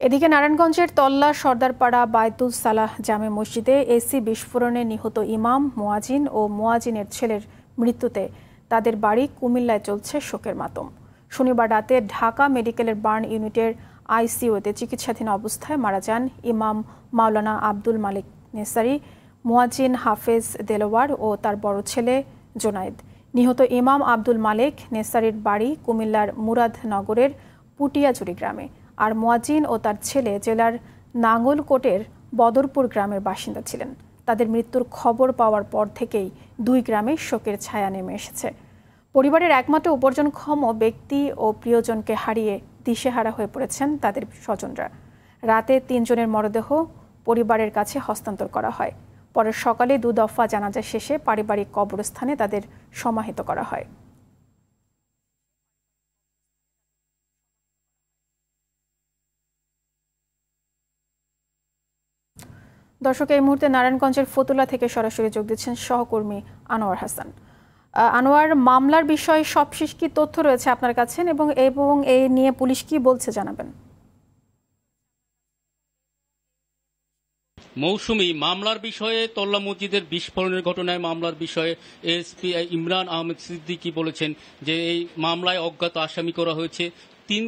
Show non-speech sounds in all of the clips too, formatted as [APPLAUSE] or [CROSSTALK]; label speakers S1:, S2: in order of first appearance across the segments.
S1: এদিকে নারায়ণগঞ্জের তল্লা, সর্দারপাড়া, বায়তুল সালাহ জামে মসজিদে এসি বিস্ফোরণে নিহত ইমাম মোয়াজিন ও মোয়াজিনের ছেলের মৃত্যুতে তাদের বাড়ি কুমিল্লায় চলছে শোকের মাতম। শনিবার রাতে ঢাকা মেডিকেলের বার্ন ইউনিটের আইসিইউতে চিকিৎসাধীন অবস্থায় মারা যান ইমাম মাওলানা আব্দুল মালিক নেসারি মোয়াজিন হাফেজ দেলোয়ার ও তার বড় ছেলে জোনায়েদ। নিহত ইমাম আব্দুল মালেক নেসারির বাড়ি কুমিল্লার মুরাদনগরের পুটিয়াচুরি গ্রামে। আর মোয়াজিন ও তার ছেলে জেলার নাঙ্গলকোটের বদরপুর গ্রামের বাসিন্দা ছিলেন। তাদের মৃত্যুর খবর পাওয়ার পর থেকেই দুই গ্রামে শোকের ছায়া নেমে এসেছে। পরিবারের একমাত্র উপার্জনক্ষম ব্যক্তি ও প্রিয়জনকে হারিয়ে দিশেহারা হয়ে পড়েছেন তাদের স্বজনরা। রাতে তিনজনের মরদেহ পরিবারের কাছে হস্তান্তর করা হয়। পরে সকালে দু দফা জানাজা শেষে পারিবারিক কবরস্থানে তাদের সমাহিত করা হয়। দর্শক, এই মুহূর্তে নারায়ণগঞ্জের ফতুল্লা থেকে সরাসরি যোগ দিচ্ছেন সহকর্মী আনোয়ার হাসান। আনোয়ার, মামলার বিষয়ে সবশেষ কি তথ্য রয়েছে আপনার কাছে এবং এবং এই নিয়ে পুলিশ কি বলছে জানাবেন?
S2: মৌসুমি, মামলার বিষয়ে তল্লা মসজিদের বিস্ফোরণের ঘটনায় মামলার বিষয়ে এসপি ইমরান আহমেদ সিদ্দিকি বলেছেন যে এই মামলায় অজ্ঞাত আসামি করা হয়েছে। তিন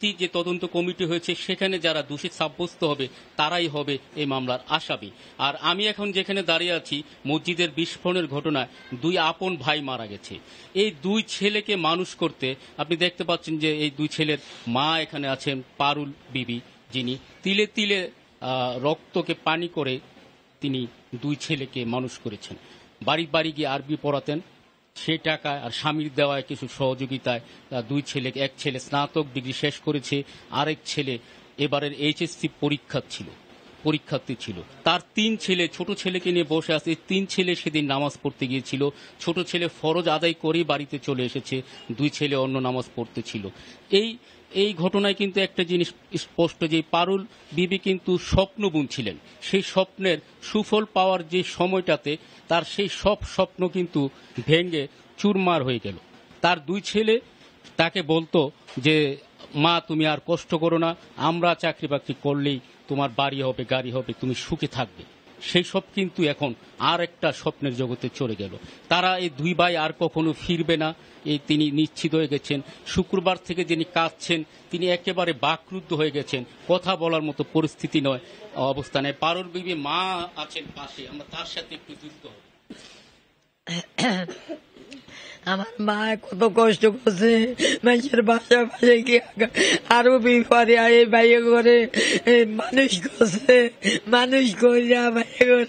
S2: যে তদন্ত কমিটি হয়েছে, সেখানে যারা দোষী সাব্যস্ত হবে, তারাই হবে এই মামলার আসামি। আর আমি এখন যেখানে দাঁড়িয়ে আছি, মসজিদের বিস্ফোরণের ঘটনায় দুই আপন ভাই মারা গেছে। এই দুই ছেলেকে মানুষ করতে আপনি দেখতে পাচ্ছেন যে এই দুই ছেলের মা এখানে আছেন, পারুল বিবি যিনি। তিলে তিলে রক্তকে পানি করে তিনি দুই ছেলেকে মানুষ করেছেন। বাড়ি বাড়ি গিয়ে আরবি পড়াতেন। সে টাকায় আর স্বামীর দেওয়ায় কিছু সহযোগিতায় দুই ছেলে এক ছেলে স্নাতক ডিগ্রি শেষ করেছে, আরেক ছেলে এবারের এইচএসসি পরীক্ষা ছিল। পরীক্ষার্থী ছিল। তার তিন ছেলে, ছোট ছেলেকে নিয়ে বসে আছে। তিন ছেলে সেদিন নামাজ পড়তে গিয়েছিল। ছোট ছেলে ফরজ আদায় করেই বাড়িতে চলে এসেছে। দুই ছেলে অন্য নামাজ পড়তে ছিল। এই এই ঘটনায় কিন্তু একটা জিনিস স্পষ্ট যে পারুল বিবি কিন্তু স্বপ্ন বুনছিলেন সেই স্বপ্নের সুফল পাওয়ার যে সময়টাতে তার সেই সব স্বপ্ন কিন্তু ভেঙে চুরমার হয়ে গেল। তার দুই ছেলে তাকে বলতো যে, মা, তুমি আর কষ্ট করো না। আমরা চাকরি বাকরি করলেই তোমার বাড়ি হবে, গাড়ি হবে, তুমি সুখে থাকবে। সেই সব কিন্তু এখন আর একটা স্বপ্নের জগতে চলে গেল। তারা এই দুই ভাই আর কখনো ফিরবে না। এই তিনি নিশ্চিত হয়ে গেছেন। শুক্রবার থেকে যিনি কাঁদছেন, তিনি একেবারে বাকরুদ্ধ হয়ে গেছেন। কথা বলার মতো পরিস্থিতি নয়, অবস্থানে। পারুল বিবি মা আছেন পাশে। আমরা তার সাথে একটু যুক্ত [COUGHS]
S3: আমার মা কত কষ্ট করছে। মানুষের বাসা বাসে গিয়ে আরও বিপদে আয়ে বাইরে করে মানুষ করছে। মানুষ করিয়া বাইরে করে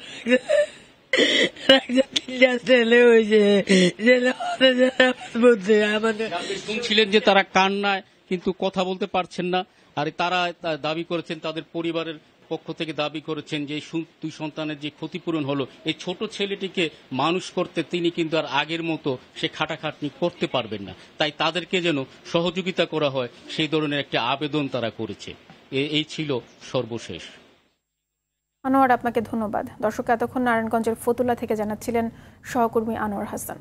S2: শুনছিলেন যে তারা কান্নায়, কিন্তু কথা বলতে পারছেন না। আর তারা দাবি করেছেন তাদের পরিবারের পক্ষ থেকে দাবি করেছেন যে দুই সন্তানের যে ক্ষতিপূরণ হলো, এই ছোট ছেলেটিকে মানুষ করতে তিনি কিন্তু আর আগের মতো সে খাটাখাটনি করতে পারবেন না। তাই তাদেরকে যেন সহযোগিতা করা হয়, সেই ধরনের একটা আবেদন তারা করেছে। এই ছিল সর্বশেষ।
S1: আনোয়ার, আপনাকে ধন্যবাদ। দর্শক, এতক্ষণ নারায়ণগঞ্জের ফতুল্লা থেকে জানাচ্ছিলেন সহকর্মী আনোয়ার হাসান।